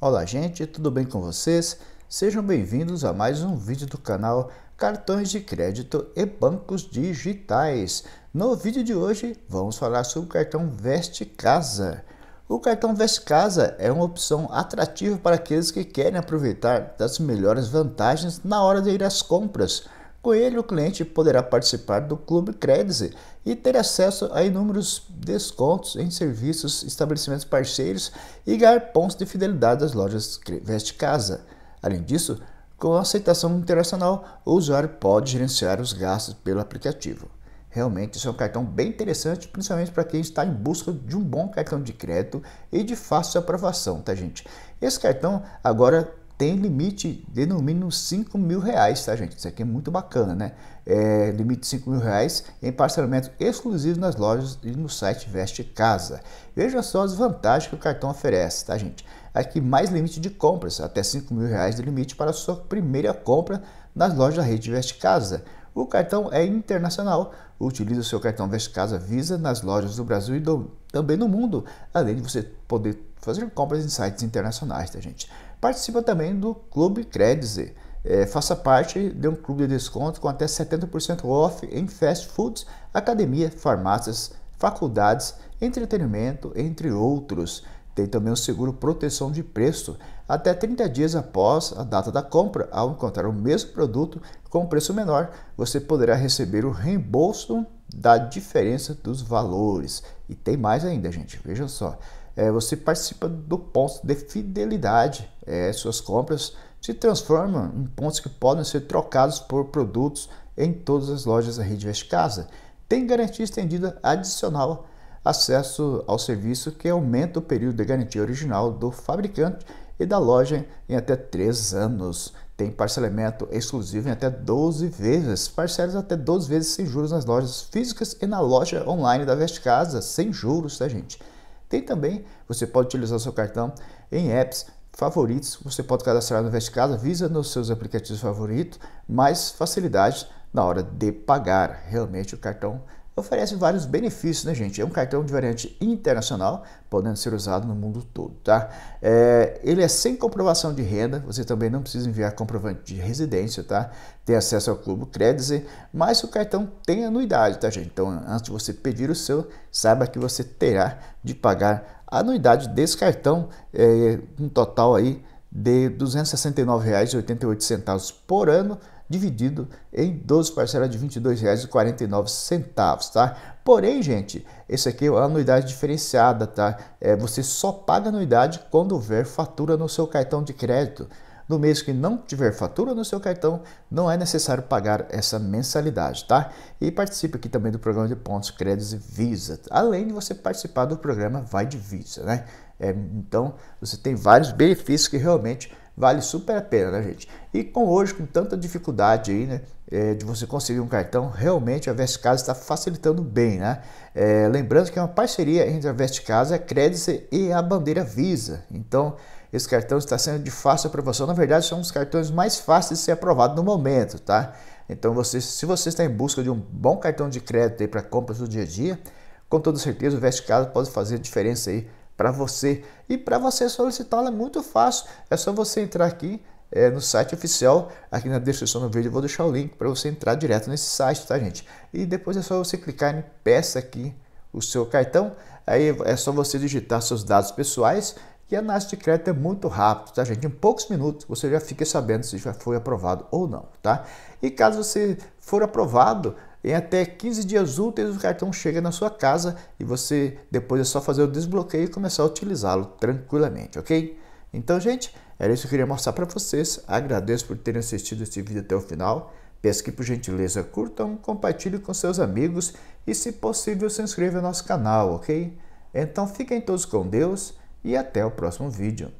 Olá gente, tudo bem com vocês? Sejam bem-vindos a mais um vídeo do canal Cartões de Crédito e Bancos Digitais. No vídeo de hoje vamos falar sobre o cartão Veste Casa. O cartão Veste Casa é uma opção atrativa para aqueles que querem aproveitar das melhores vantagens na hora de ir às compras com ele, o cliente poderá participar do Clube Crédito e ter acesso a inúmeros descontos em serviços, estabelecimentos parceiros e ganhar pontos de fidelidade das lojas Veste Casa. Além disso, com a aceitação internacional, o usuário pode gerenciar os gastos pelo aplicativo. Realmente, isso é um cartão bem interessante, principalmente para quem está em busca de um bom cartão de crédito e de fácil aprovação, tá gente? Esse cartão agora tem limite de no mínimo 5 mil reais, tá gente? Isso aqui é muito bacana, né? É, limite de 5 mil reais em parcelamento exclusivo nas lojas e no site Veste Casa. Veja só as vantagens que o cartão oferece, tá gente? Aqui mais limite de compras, até 5 mil reais de limite para sua primeira compra nas lojas da rede Veste Casa. O cartão é internacional, utilize o seu cartão Veste Casa Visa nas lojas do Brasil e do, também no mundo, além de você poder fazer compras em sites internacionais, tá gente? Participa também do Clube Crédise. É, faça parte de um clube de desconto com até 70% off em fast foods, academia, farmácias, faculdades, entretenimento, entre outros. Tem também o seguro proteção de preço. Até 30 dias após a data da compra, ao encontrar o mesmo produto com preço menor, você poderá receber o reembolso da diferença dos valores. E tem mais ainda, gente, vejam só é, você participa do ponto de fidelidade. É, suas compras se transformam em pontos que podem ser trocados por produtos em todas as lojas da Rede Veste Casa. Tem garantia estendida adicional, acesso ao serviço que aumenta o período de garantia original do fabricante e da loja em até 3 anos. Tem parcelamento exclusivo em até 12 vezes, parcelas até 12 vezes sem juros nas lojas físicas e na loja online da Veste Casa, sem juros, tá gente? Tem também, você pode utilizar seu cartão em apps favoritos, você pode cadastrar no Veste Casa, Visa nos seus aplicativos favoritos, mais facilidade na hora de pagar. Realmente o cartão oferece vários benefícios, né, gente? É um cartão de variante internacional, podendo ser usado no mundo todo, tá? É, ele é sem comprovação de renda, você também não precisa enviar comprovante de residência, tá? Tem acesso ao Clube Crédito, mas o cartão tem anuidade, tá, gente? Então, antes de você pedir o seu, saiba que você terá de pagar a anuidade desse cartão, é, um total aí de R$ 269,88 por ano, dividido em 12 parcelas de R$ 22,49, tá? Porém, gente, esse aqui é a anuidade diferenciada, tá? É, você só paga anuidade quando houver fatura no seu cartão de crédito. No mês que não tiver fatura no seu cartão, não é necessário pagar essa mensalidade, tá? E participe aqui também do programa de pontos, créditos e Visa, além de você participar do programa Vai de Visa, né? É, então, você tem vários benefícios que realmente vale super a pena, né, gente? E com hoje, com tanta dificuldade aí, né, é, de você conseguir um cartão, realmente a Vestcasa está facilitando bem, né? É, lembrando que é uma parceria entre a Vestcasa, a Crédito e a bandeira Visa. Então, esse cartão está sendo de fácil aprovação. Na verdade, são os cartões mais fáceis de ser aprovado no momento, tá? Então, você, se você está em busca de um bom cartão de crédito para compras do dia a dia, com toda certeza o Vestcasa pode fazer diferença aí para você. E para você solicitá-la é muito fácil. É só você entrar aqui é, no site oficial, aqui na descrição do vídeo eu vou deixar o link para você entrar direto nesse site, tá gente? E depois é só você clicar em peça aqui o seu cartão, aí é só você digitar seus dados pessoais e a análise de crédito é muito rápido, tá gente? Em poucos minutos você já fica sabendo se já foi aprovado ou não, tá? E caso você for aprovado, em até 15 dias úteis o cartão chega na sua casa e você depois é só fazer o desbloqueio e começar a utilizá-lo tranquilamente, ok? Então, gente, era isso que eu queria mostrar para vocês. Agradeço por terem assistido este vídeo até o final. Peço que, por gentileza, curtam, compartilhem com seus amigos e, se possível, se inscrevam no nosso canal, ok? Então, fiquem todos com Deus e até o próximo vídeo.